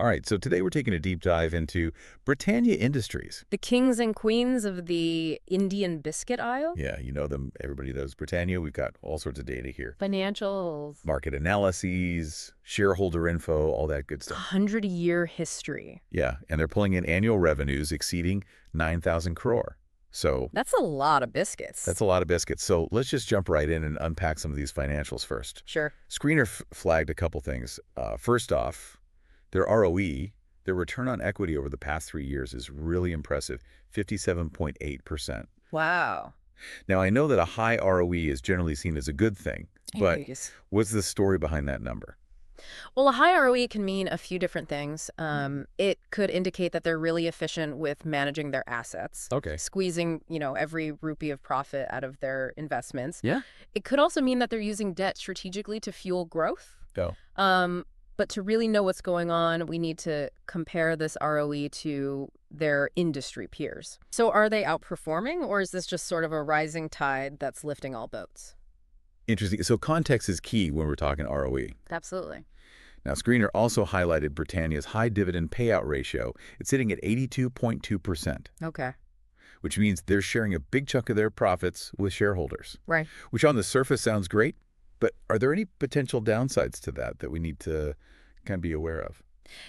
All right, so today we're taking a deep dive into Britannia Industries. The kings and queens of the Indian biscuit aisle? Yeah, you know them. Everybody knows Britannia. We've got all sorts of data here. Financials. Market analyses, shareholder info, all that good stuff. Hundred-year history. Yeah, and they're pulling in annual revenues exceeding 9,000 crore. So That's a lot of biscuits. that's a lot of biscuits. So let's just jump right in and unpack some of these financials first. Sure. Screener f- flagged a couple things. Uh, first off, their ROE, their return on equity over the past three years is really impressive, 57.8%. Wow. Now, I know that a high ROE is generally seen as a good thing, but what's the story behind that number? Well, a high ROE can mean a few different things. Um, it could indicate that they're really efficient with managing their assets. Okay. Squeezing, you know, every rupee of profit out of their investments. Yeah. It could also mean that they're using debt strategically to fuel growth. Oh. Um, but to really know what's going on, we need to compare this ROE to their industry peers. So are they outperforming or is this just sort of a rising tide that's lifting all boats? Interesting. So context is key when we're talking ROE. Absolutely. Now, Screener also highlighted Britannia's high dividend payout ratio. It's sitting at 82.2%, Okay. which means they're sharing a big chunk of their profits with shareholders, Right. which on the surface sounds great, but are there any potential downsides to that that we need to kind of be aware of?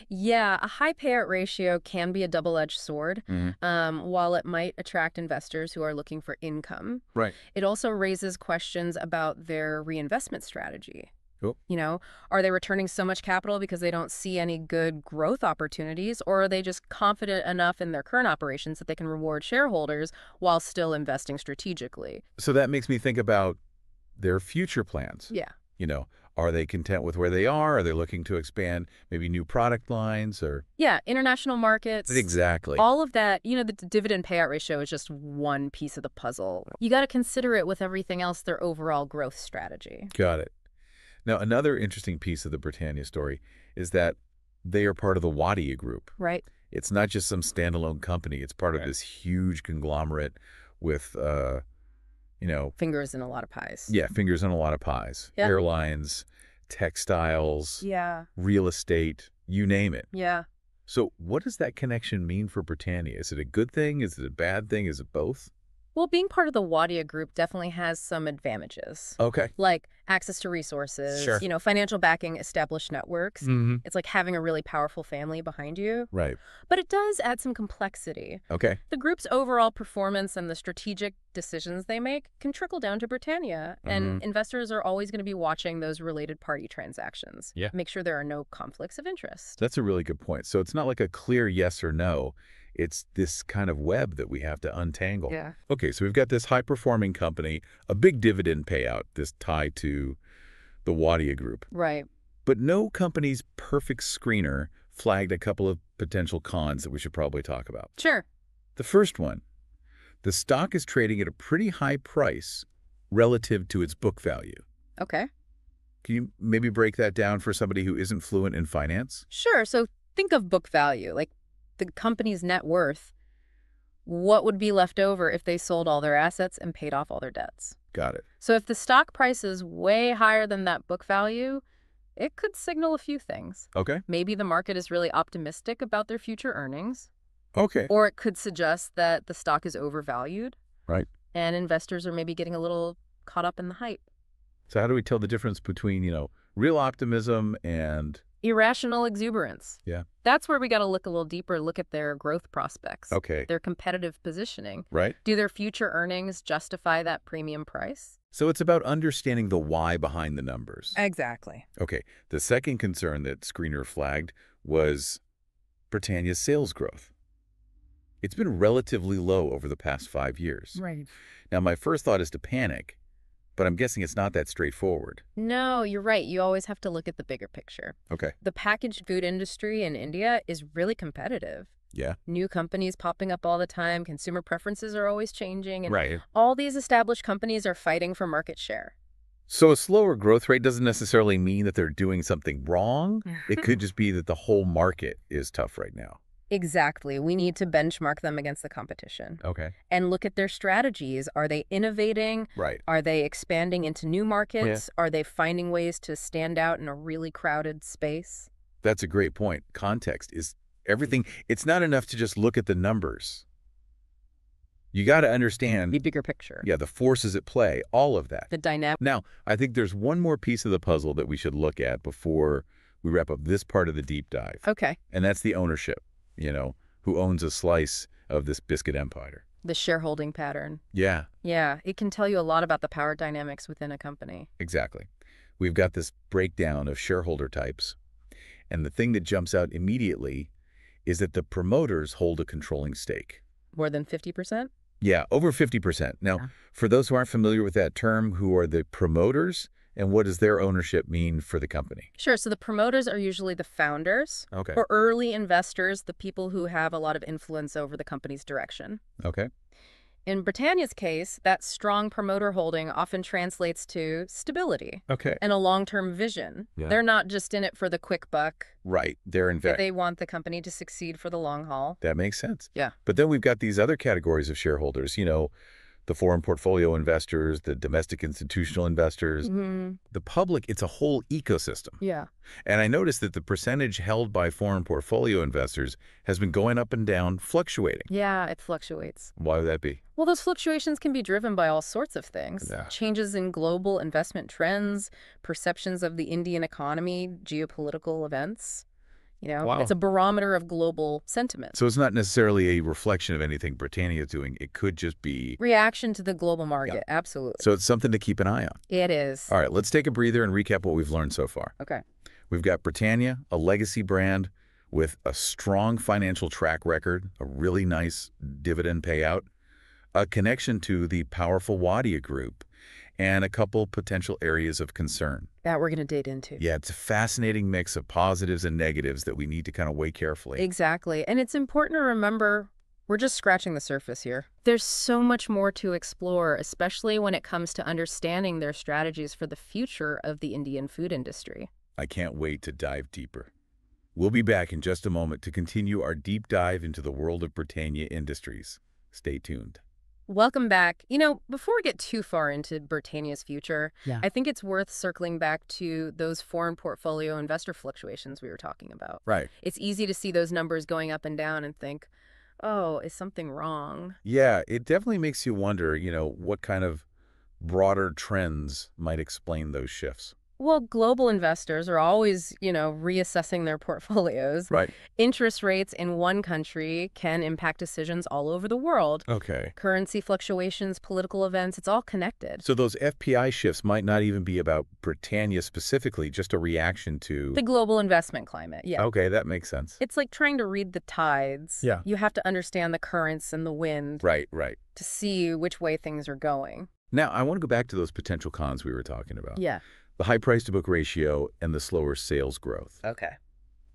Yeah, a high payout ratio can be a double-edged sword. Mhm. Um, while it might attract investors who are looking for income, Right. it also raises questions about their reinvestment strategy. Oh. You know, are they returning so much capital because they don't see any good growth opportunities, or are they just confident enough in their current operations that they can reward shareholders while still investing strategically? So that makes me think about their future plans. Yeah. You know, are they content with where they are? Are they looking to expand maybe new product lines or Yeah, international markets. exactly? All of that, you know, the dividend payout ratio is just one piece of the puzzle. You got to consider it with everything else, their overall growth strategy. Got it. Now, another interesting piece of the Britannia story is that they are part of the Wadia Group. Right. It's not just some standalone company. It's part of this huge conglomerate with, uh, you know, Fingers in a lot of pies. yeah, fingers in a lot of pies. Yeah. Airlines, textiles, Yeah. real estate, you name it. Yeah. So what does that connection mean for Britannia? Is it a good thing? Is it a bad thing? Is it both? Well, being part of the Wadia group definitely has some advantages. Okay. Like access to resources, Sure. you know, financial backing, established networks. Mm-hmm. It's like having a really powerful family behind you. Right. But it does add some complexity. Okay. The group's overall performance and the strategic decisions they make can trickle down to Britannia, and investors are always going to be watching those related party transactions. Yeah. Make sure there are no conflicts of interest. That's a really good point. So it's not like a clear yes or no. It's this kind of web that we have to untangle. Yeah. Okay, so we've got this high-performing company, a big dividend payout, this tie to the Wadia Group. Right. But no company's perfect screener flagged a couple of potential cons that we should probably talk about. Sure. The first one, the stock is trading at a pretty high price relative to its book value. Okay. Can you maybe break that down for somebody who isn't fluent in finance? Sure. So think of book value, like the company's net worth. What would be left over if they sold all their assets and paid off all their debts? Got it. So if the stock price is way higher than that book value, it could signal a few things. Okay. Maybe the market is really optimistic about their future earnings, Okay. or it could suggest that the stock is overvalued. Right. And investors are maybe getting a little caught up in the hype. So how do we tell the difference between, you know, real optimism and Irrational exuberance. Yeah. That's where we got to look a little deeper, look at their growth prospects, okay, their competitive positioning. right? Do their future earnings justify that premium price? So it's about understanding the why behind the numbers. Exactly. Okay. The second concern that Screener flagged was Britannia's sales growth. It's been relatively low over the past five years. Right. Now, my first thought is to panic, but I'm guessing it's not that straightforward. No, you're right. You always have to look at the bigger picture. Okay. The packaged food industry in India is really competitive. Yeah. New companies popping up all the time, consumer preferences are always changing, and Right. all these established companies are fighting for market share. So a slower growth rate doesn't necessarily mean that they're doing something wrong. It could just be that the whole market is tough right now. Exactly. We need to benchmark them against the competition Okay. and look at their strategies. Are they innovating? Right. Are they expanding into new markets? Are they finding ways to stand out in a really crowded space? That's a great point. Context is everything. Mm-hmm. It's not enough to just look at the numbers. You got to understand, The bigger picture. yeah, the forces at play, all of that. The dynamic. Now, I think there's one more piece of the puzzle that we should look at before we wrap up this part of the deep dive, Okay. and that's the ownership, you know, who owns a slice of this biscuit empire. The shareholding pattern. Yeah, Yeah, it can tell you a lot about the power dynamics within a company. exactly. We've got this breakdown of shareholder types, and the thing that jumps out immediately is that the promoters hold a controlling stake. More than 50%? Yeah, over 50%. Now, Yeah. for those who aren't familiar with that term, who are the promoters and what does their ownership mean for the company? Sure. So the promoters are usually the founders Okay. or early investors, the people who have a lot of influence over the company's direction. Okay. In Britannia's case, that strong promoter holding often translates to stability Okay. and a long-term vision. Yeah. They're not just in it for the quick buck. Right. They're in fact. They want the company to succeed for the long haul. That makes sense. Yeah. But then we've got these other categories of shareholders, you know, the foreign portfolio investors, the domestic institutional investors, hmm the public, it's a whole ecosystem. Yeah. And I noticed that the percentage held by foreign portfolio investors has been going up and down, fluctuating. Yeah, it fluctuates. Why would that be? Well, those fluctuations can be driven by all sorts of things. Yeah. Changes in global investment trends, perceptions of the Indian economy, geopolitical events. You know, Wow. it's a barometer of global sentiment. So it's not necessarily a reflection of anything Britannia is doing. It could just be. Reaction to the global market, absolutely. So it's something to keep an eye on. It is. All right, let's take a breather and recap what we've learned so far. Okay. We've got Britannia, a legacy brand with a strong financial track record, a really nice dividend payout, a connection to the powerful Wadia Group, and a couple potential areas of concern. That we're going to dig into. Yeah, it's a fascinating mix of positives and negatives that we need to kind of weigh carefully. Exactly. And it's important to remember we're just scratching the surface here. There's so much more to explore, especially when it comes to understanding their strategies for the future of the Indian food industry. I can't wait to dive deeper. We'll be back in just a moment to continue our deep dive into the world of Britannia Industries. Stay tuned. Welcome back. You know, before we get too far into Britannia's future, Yeah. I think it's worth circling back to those foreign portfolio investor fluctuations we were talking about. Right. It's easy to see those numbers going up and down and think, oh, is something wrong? Yeah, it definitely makes you wonder, you know, what kind of broader trends might explain those shifts. Well, global investors are always, you know, reassessing their portfolios. Right. Interest rates in one country can impact decisions all over the world. Okay. Currency fluctuations, political events, it's all connected. So those FPI shifts might not even be about Britannia specifically, just a reaction to... The global investment climate, yeah. Okay, that makes sense. It's like trying to read the tides. Yeah. You have to understand the currents and the wind Right, right. to see which way things are going. Now, I want to go back to those potential cons we were talking about. Yeah. The high price-to-book ratio and the slower sales growth. Okay.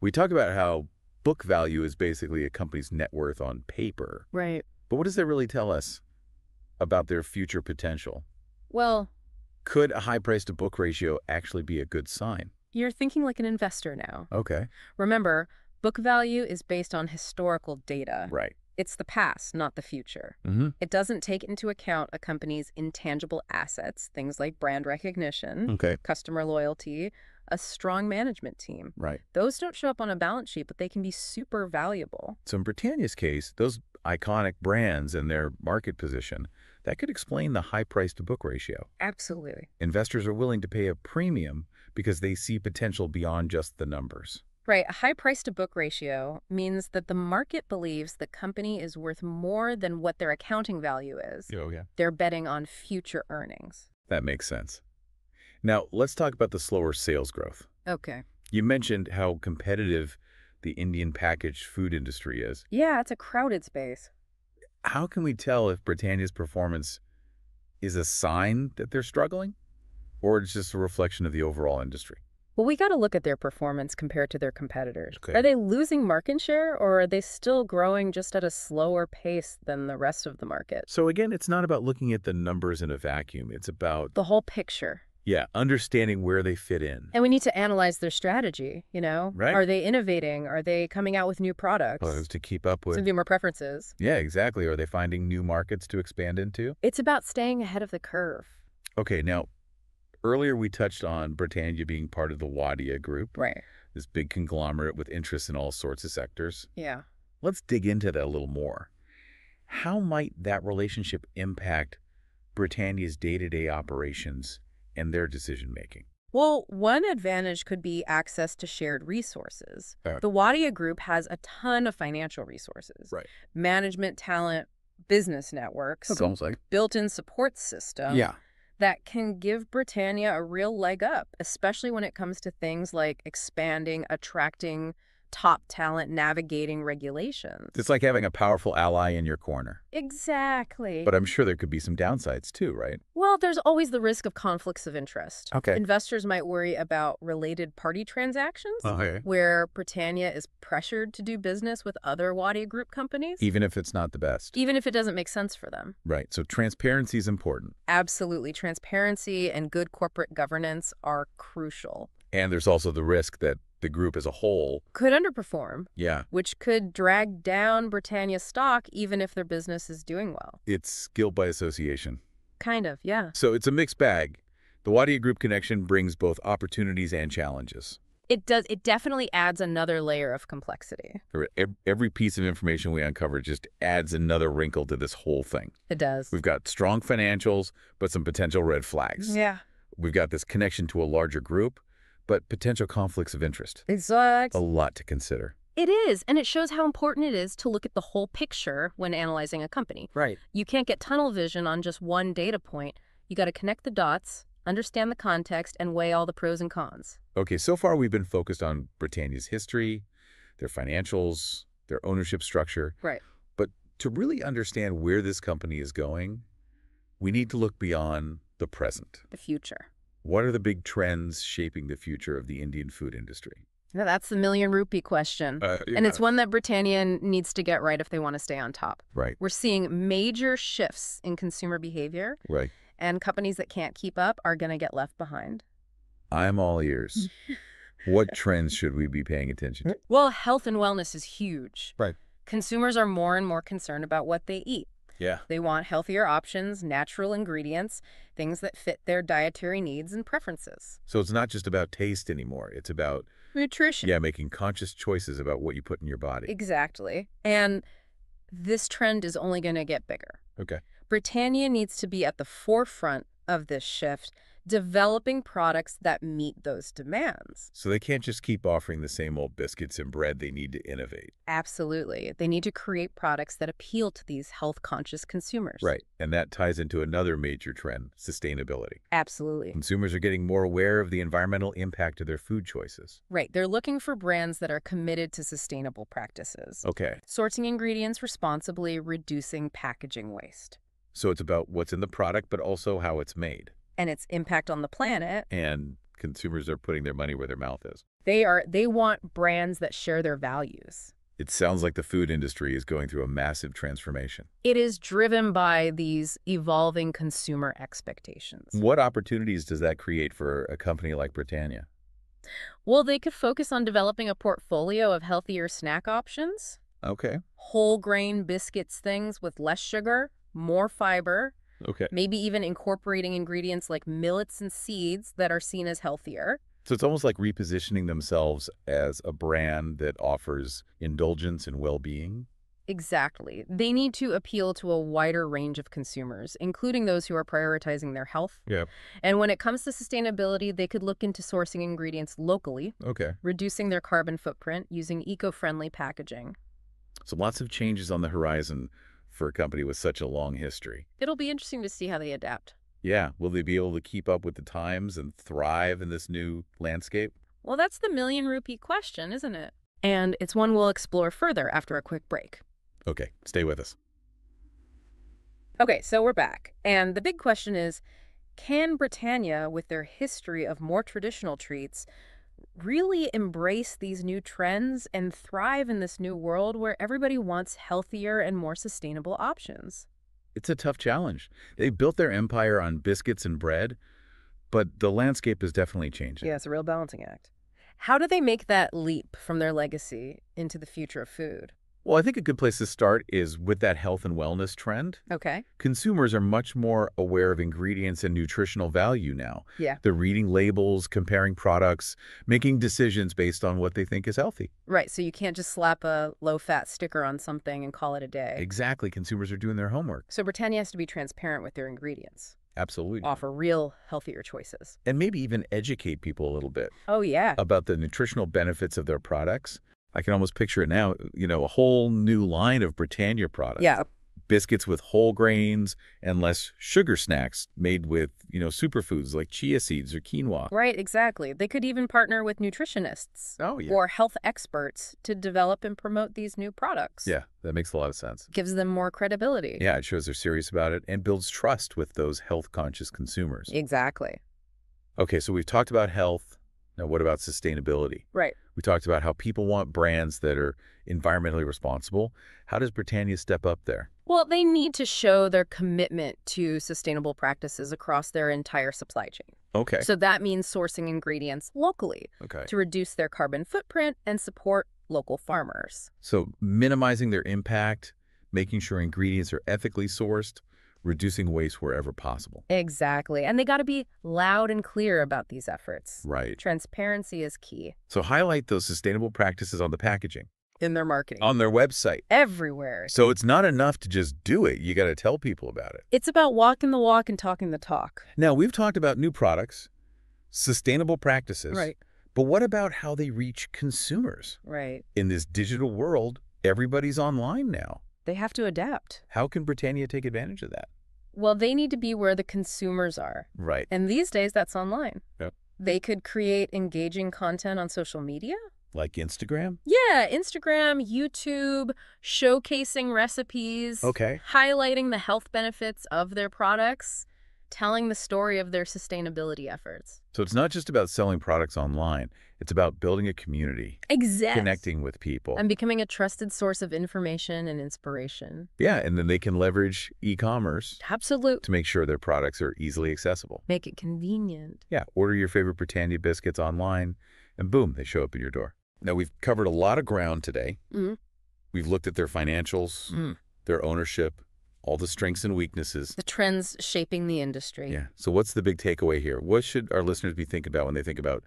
We talk about how book value is basically a company's net worth on paper. Right. But what does that really tell us about their future potential? Well, Could a high price-to-book ratio actually be a good sign? you're thinking like an investor now. Okay. Remember, book value is based on historical data. Right. It's the past, not the future. Mm-hmm. It doesn't take into account a company's intangible assets, things like brand recognition, Okay. customer loyalty, a strong management team. Right. Those don't show up on a balance sheet, but they can be super valuable. So in Britannia's case, those iconic brands and their market position, that could explain the high price-to-book ratio. Absolutely. Investors are willing to pay a premium because they see potential beyond just the numbers. Right. A high price to book ratio means that the market believes the company is worth more than what their accounting value is. Oh, yeah. They're betting on future earnings. That makes sense. Now, let's talk about the slower sales growth. Okay. You mentioned how competitive the Indian packaged food industry is. Yeah, it's a crowded space. How can we tell if Britannia's performance is a sign that they're struggling or it's just a reflection of the overall industry? Well, we got to look at their performance compared to their competitors. Okay. Are they losing market share or are they still growing just at a slower pace than the rest of the market? So again, it's not about looking at the numbers in a vacuum. It's about, The whole picture. yeah, understanding where they fit in. And we need to analyze their strategy, you know? Right. Are they innovating? Are they coming out with new products? To keep up with. Consumer preferences. Yeah, exactly. Are they finding new markets to expand into? It's about staying ahead of the curve. Okay, now, earlier we touched on Britannia being part of the Wadia group. Right. this big conglomerate with interests in all sorts of sectors. Yeah. Let's dig into that a little more. How might that relationship impact Britannia's day-to-day operations and their decision-making? Well, one advantage could be access to shared resources. Uh, the Wadia Group has a ton of financial resources. Right. Management talent, business networks, It's almost like built-in support system. yeah. That can give Britannia a real leg up, especially when it comes to things like expanding, attracting top talent, navigating regulations. It's like having a powerful ally in your corner. exactly. But I'm sure there could be some downsides too, right? well, there's always the risk of conflicts of interest. Okay. Investors might worry about related party transactions. Okay. Where Britannia is pressured to do business with other Wadia Group companies, Even if it's not the best. even if it doesn't make sense for them. Right. So transparency is important. Absolutely. Transparency and good corporate governance are crucial. And there's also the risk that the group as a whole, Could underperform, yeah, which could drag down Britannia's stock even if their business is doing well. it's guilt by association. Kind of, yeah. So it's a mixed bag. The Wadia Group connection brings both opportunities and challenges. It does it definitely adds another layer of complexity. Every piece of information we uncover just adds another wrinkle to this whole thing. It does. We've got strong financials, but some potential red flags. Yeah. We've got this connection to a larger group, but potential conflicts of interest. Exactly. A lot to consider. It is, and it shows how important it is to look at the whole picture when analyzing a company. Right. You can't get tunnel vision on just one data point. You got to connect the dots, understand the context, and weigh all the pros and cons. Okay, so far we've been focused on Britannia's history, their financials, their ownership structure. Right. But to really understand where this company is going, we need to look beyond the present. The future. What are the big trends shaping the future of the Indian food industry? Now, that's the million rupee question. Uh, And it's one that Britannia needs to get right if they want to stay on top. right, We're seeing major shifts in consumer behavior, right. and companies that can't keep up are going to get left behind. I'm all ears. what trends should we be paying attention to? Well, health and wellness is huge. Right. Consumers are more and more concerned about what they eat. Yeah. They want healthier options, natural ingredients, things that fit their dietary needs and preferences. So it's not just about taste anymore. It's about, Nutrition. yeah, making conscious choices about what you put in your body. Exactly. And this trend is only going to get bigger. Okay. Britannia needs to be at the forefront of this shift, developing products that meet those demands. So they can't just keep offering the same old biscuits and bread. They need to innovate. Absolutely. They need to create products that appeal to these health-conscious consumers. Right. And that ties into another major trend, sustainability. Absolutely. Consumers are getting more aware of the environmental impact of their food choices. Right. They're looking for brands that are committed to sustainable practices. Okay. Sourcing ingredients responsibly, reducing packaging waste. So it's about what's in the product, but also how it's made. And its impact on the planet. And consumers are putting their money where their mouth is. They are they want brands that share their values. It sounds like the food industry is going through a massive transformation. It is driven by these evolving consumer expectations. What opportunities does that create for a company like Britannia? Well, they could focus on developing a portfolio of healthier snack options, Okay. whole grain biscuits things with less sugar, more fiber, Okay. maybe even incorporating ingredients like millets and seeds that are seen as healthier. So it's almost like repositioning themselves as a brand that offers indulgence and well-being. Exactly. They need to appeal to a wider range of consumers, including those who are prioritizing their health. Yep. And when it comes to sustainability, they could look into sourcing ingredients locally, Okay. reducing their carbon footprint using eco-friendly packaging. So lots of changes on the horizon for a company with such a long history. It'll be interesting to see how they adapt. Yeah. Will they be able to keep up with the times and thrive in this new landscape? Well, that's the million rupee question, isn't it? And it's one we'll explore further after a quick break. Okay. Stay with us. Okay, so we're back. And the big question is, can Britannia, with their history of more traditional treats, really embrace these new trends and thrive in this new world where everybody wants healthier and more sustainable options? It's a tough challenge. They built their empire on biscuits and bread, but the landscape is definitely changing. Yeah, it's a real balancing act. How do they make that leap from their legacy into the future of food? Well, I think a good place to start is with that health and wellness trend. Okay. Consumers are much more aware of ingredients and nutritional value now. Yeah. They're reading labels, comparing products, making decisions based on what they think is healthy. Right. So you can't just slap a low-fat sticker on something and call it a day. Exactly. Consumers are doing their homework. So Britannia has to be transparent with their ingredients, Absolutely. offer real healthier choices. And maybe even educate people a little bit Oh, yeah. about the nutritional benefits of their products. I can almost picture it now, you know, a whole new line of Britannia products. yeah. Biscuits with whole grains and less sugar snacks made with, you know, superfoods like chia seeds or quinoa. Right, exactly. They could even partner with nutritionists Oh, yeah. or health experts to develop and promote these new products. Yeah, that makes a lot of sense. Gives them more credibility. Yeah, it shows they're serious about it and builds trust with those health-conscious consumers. Exactly. Okay, so we've talked about health. Now, what about sustainability? Right. We talked about how people want brands that are environmentally responsible. How does Britannia step up there? Well, they need to show their commitment to sustainable practices across their entire supply chain. Okay. So that means sourcing ingredients locally okay. to reduce their carbon footprint and support local farmers. So minimizing their impact, making sure ingredients are ethically sourced, reducing waste wherever possible. Exactly. And they got to be loud and clear about these efforts. Right. Transparency is key So highlight those sustainable practices on the packaging, in their marketing. on their website. Everywhere. So it's not enough to just do it. You got to tell people about it. It's about walking the walk and talking the talk. Now, we've talked about new products, sustainable practices. Right. But what about how they reach consumers? Right. In this digital world, everybody's online now. They have to adapt. How can Britannia take advantage of that? Well, they need to be where the consumers are. Right. And these days, that's online. Yep. They could create engaging content on social media. Like Instagram? Yeah, Instagram, YouTube, showcasing recipes, Okay. highlighting the health benefits of their products, telling the story of their sustainability efforts. So it's not just about selling products online. It's about building a community, Exactly. connecting with people. And becoming a trusted source of information and inspiration. yeah, and then they can leverage e-commerce Absolute. to make sure their products are easily accessible. Make it convenient. Yeah, order your favorite Britannia biscuits online, and boom, they show up at your door. Now, we've covered a lot of ground today. Mhm. We've looked at their financials, Mm. their ownership, all the strengths and weaknesses. The trends shaping the industry. Yeah. So what's the big takeaway here? What should our listeners be thinking about when they think about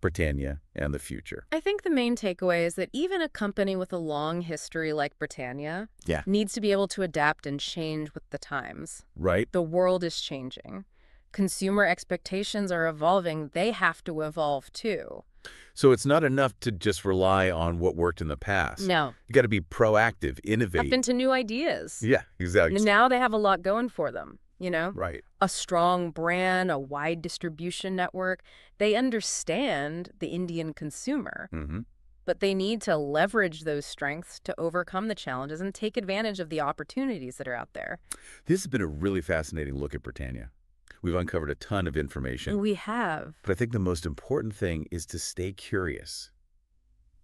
Britannia and the future? I think the main takeaway is that even a company with a long history like Britannia Yeah. needs to be able to adapt and change with the times. Right? The world is changing. Consumer expectations are evolving. They have to evolve too. So it's not enough to just rely on what worked in the past. No, You got to be proactive, innovate. tap into new ideas. yeah, exactly. And now they have a lot going for them, you know? Right. A strong brand, a wide distribution network. They understand the Indian consumer, Mm-hmm. but they need to leverage those strengths to overcome the challenges and take advantage of the opportunities that are out there. This has been a really fascinating look at Britannia. We've uncovered a ton of information. We have. But I think the most important thing is to stay curious.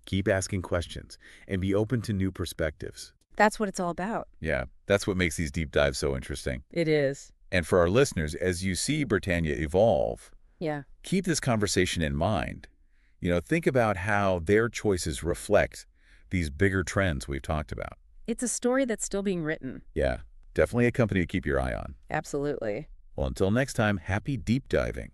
Keep asking questions and be open to new perspectives. That's what it's all about. Yeah, that's what makes these deep dives so interesting. It is. And for our listeners, as you see Britannia evolve, Yeah. keep this conversation in mind. You know, think about how their choices reflect these bigger trends we've talked about. It's a story that's still being written. Yeah, definitely a company to keep your eye on. Absolutely. Well, until next time, happy deep diving.